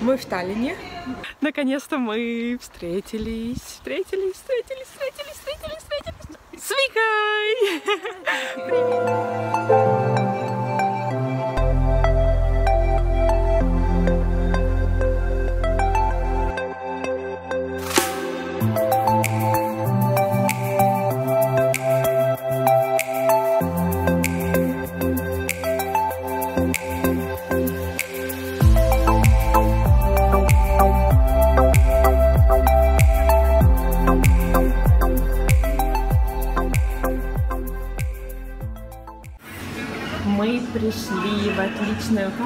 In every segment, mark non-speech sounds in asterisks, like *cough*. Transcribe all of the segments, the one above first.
Мы в Таллине. Наконец-то мы встретились, встретились, встретились, встретились, встретились, встретились с Викой! *laughs* Привет!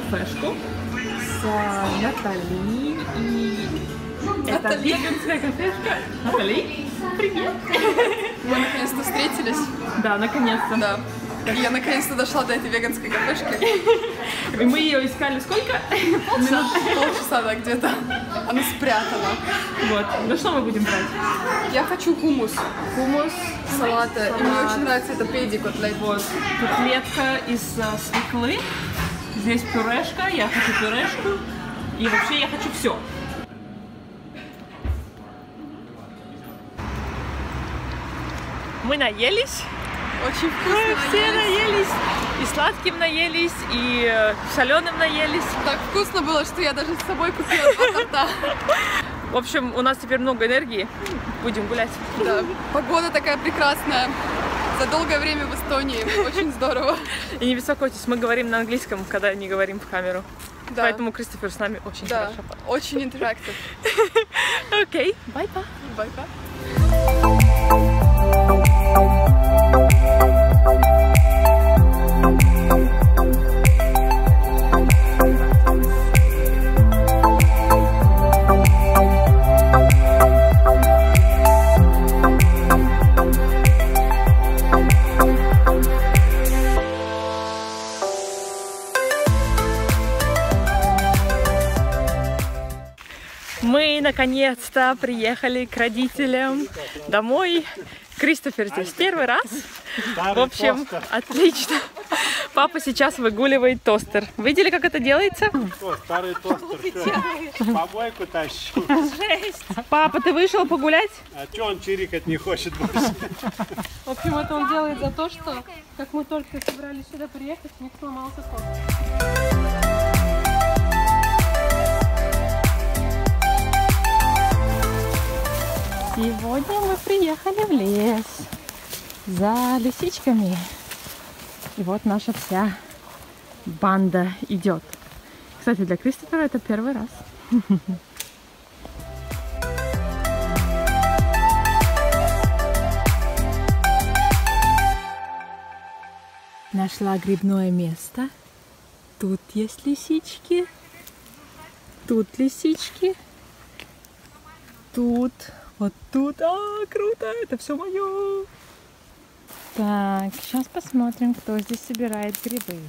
Кафешку с Натальей и это веганская кафешка. Натали, привет! Мы наконец-то встретились. Да, наконец-то. Да. И я наконец-то дошла до этой веганской кафешки. И мы ее искали сколько? Минут полчаса, да, где-то. Она спрятана. Вот. Ну что мы будем брать? Я хочу хумус, Хумус, салата. И мне очень нравится это педи котлет. вот, котлетка из а, свеклы. Здесь пюрешка, я хочу пюрешку. И вообще я хочу все. Мы наелись. Очень Мы вкусно. все наелись. наелись. И сладким наелись, и соленым наелись. Так вкусно было, что я даже с собой купила два торта. *laughs* В общем, у нас теперь много энергии. Будем гулять. Да. Погода такая прекрасная. За долгое время в Эстонии. Очень здорово. И не беспокойтесь, мы говорим на английском, когда не говорим в камеру. Да. Поэтому Кристофер с нами очень Да, хорошо. очень interactive. *laughs* Okay, bye-bye. Bye-bye. Мы наконец-то приехали к родителям домой. Кристофер здесь первый раз. В общем, отлично. Папа сейчас выгуливает тостер. Видели, как это делается? О, старый тостер, что, помойку тащил? Папа, ты вышел погулять? А что он чирикать не хочет больше? В общем, это он делает за то, что, как мы только собрались сюда приехать, них сломался тостер. Лес за лисичками. И вот наша вся банда идет. Кстати, для Кристофера это первый раз. *laughs* Нашла грибное место. Тут есть лисички. Тут лисички. Тут. Вот тут. А, круто! Это все мое. Так, сейчас посмотрим, кто здесь собирает грибы.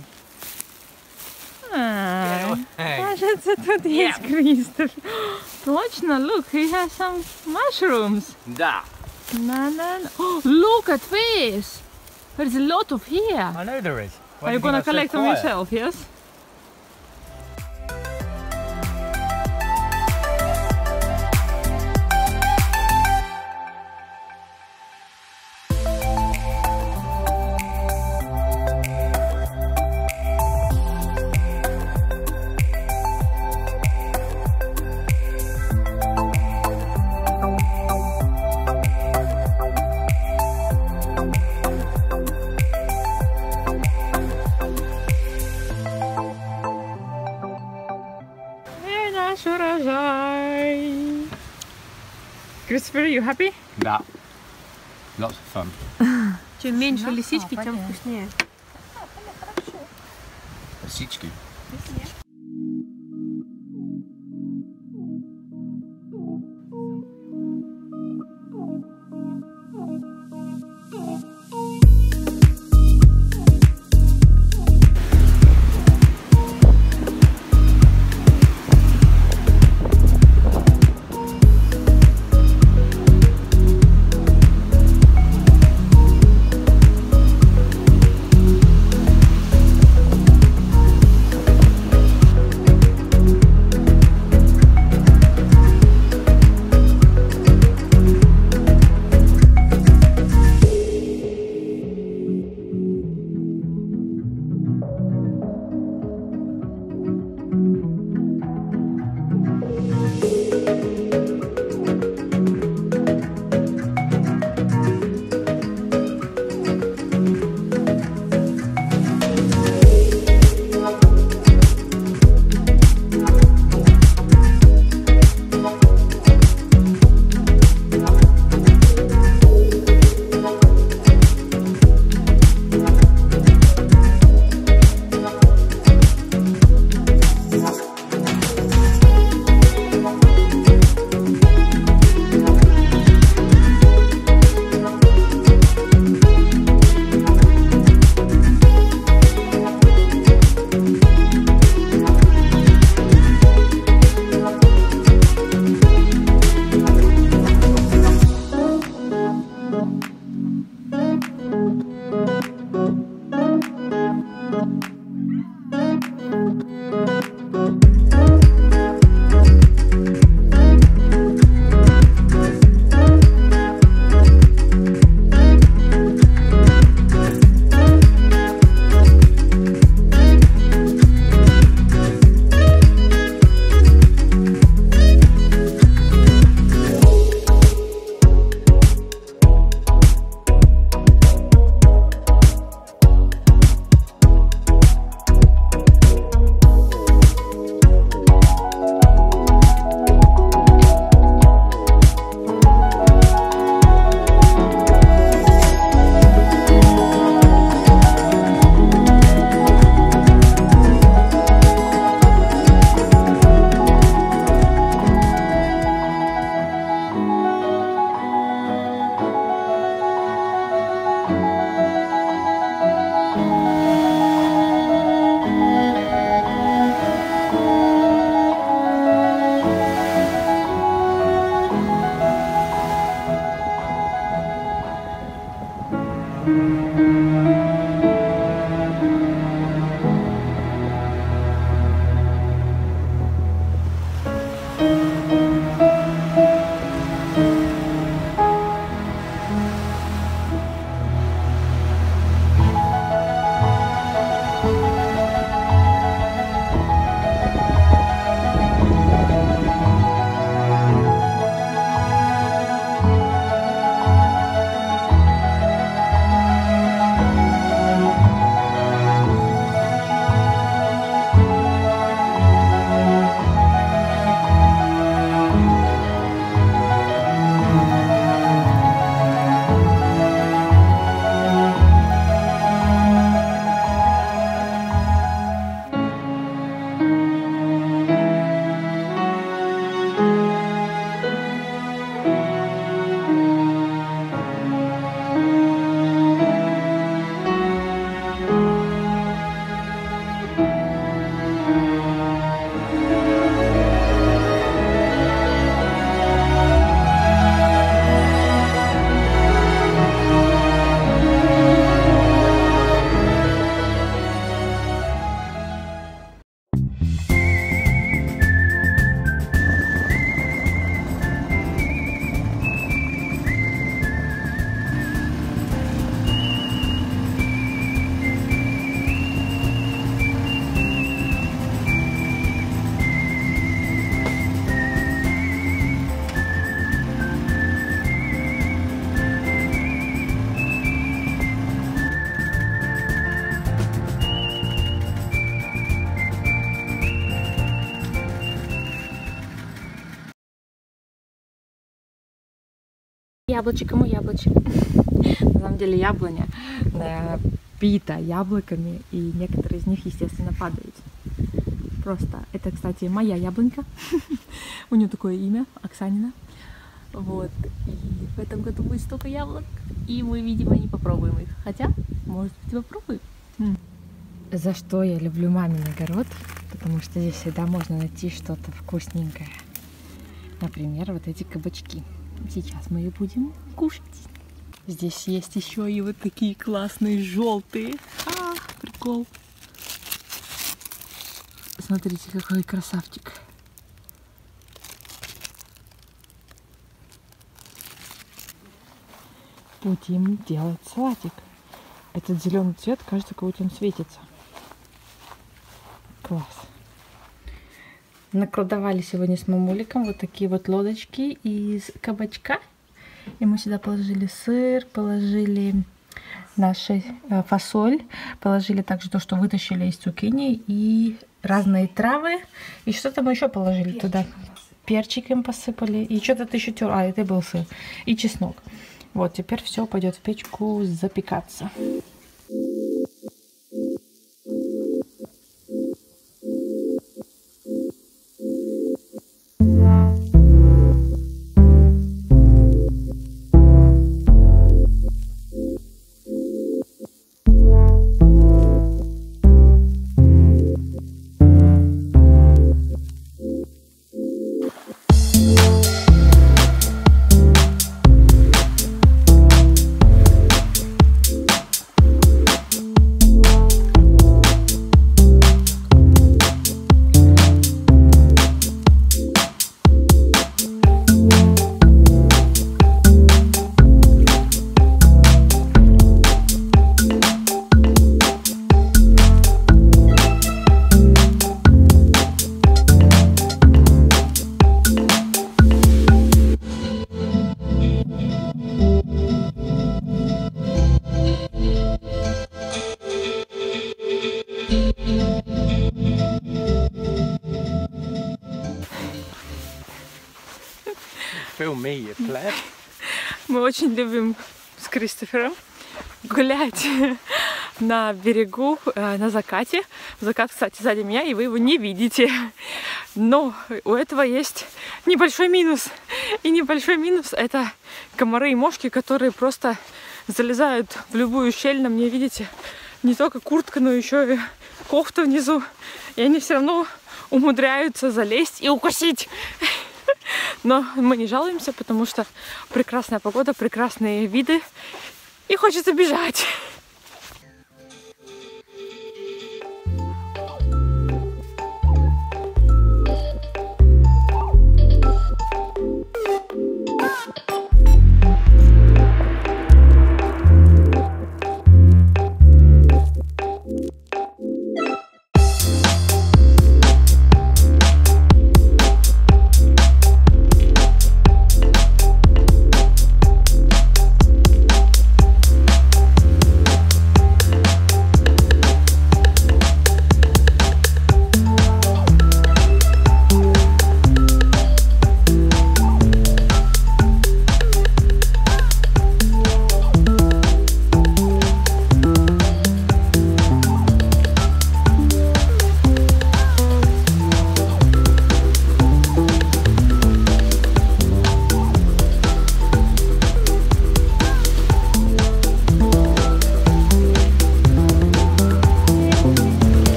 А, кажется, тут есть Кристофер. Точно, look, he has some mushrooms. Да. Na, na. Oh, look at this! There's a lot of here. I know there is. Are Why you gonna collect them yourself? Yes. Christopher, you happy? Да. Lots of fun. Чем меньше лисички, тем вкуснее. Лисички. Яблочко, мой яблочко. *laughs* На самом деле яблоня пита яблоками, и некоторые из них, естественно, падают. Просто. Это, кстати, моя яблонька. *laughs* У нее такое имя, Оксанина. Вот. И в этом году будет столько яблок, и мы, видимо, не попробуем их. Хотя, может быть, попробуем. За что я люблю мамин огород? Потому что здесь всегда можно найти что-то вкусненькое. Например, вот эти кабачки. Сейчас мы их будем кушать. Здесь есть еще и вот такие классные желтые. А, прикол. Смотрите, какой красавчик. Будем делать салатик. Этот зеленый цвет, кажется, как будто он светится. Класс. Накладывали сегодня с мамуликом вот такие вот лодочки из кабачка. И мы сюда положили сыр, положили нашу э, фасоль, положили также то, что вытащили из цукини и разные травы. И что-то мы еще положили Перчик. туда. Перчиком посыпали. И что-то еще тер... А, это был сыр. И чеснок. Вот, теперь все пойдет в печку запекаться. *laughs* Мы очень любим с Кристофером гулять *laughs* на берегу э, на закате. Закат, кстати, сзади меня, и вы его не видите. *laughs* Но у этого есть небольшой минус. И небольшой минус это комары и мошки, которые просто залезают в любую щель на мне, видите? Не только куртка, но еще и кофта внизу. И они все равно умудряются залезть и укусить. Но мы не жалуемся, потому что прекрасная погода, прекрасные виды. И хочется бежать.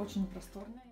Очень просторная.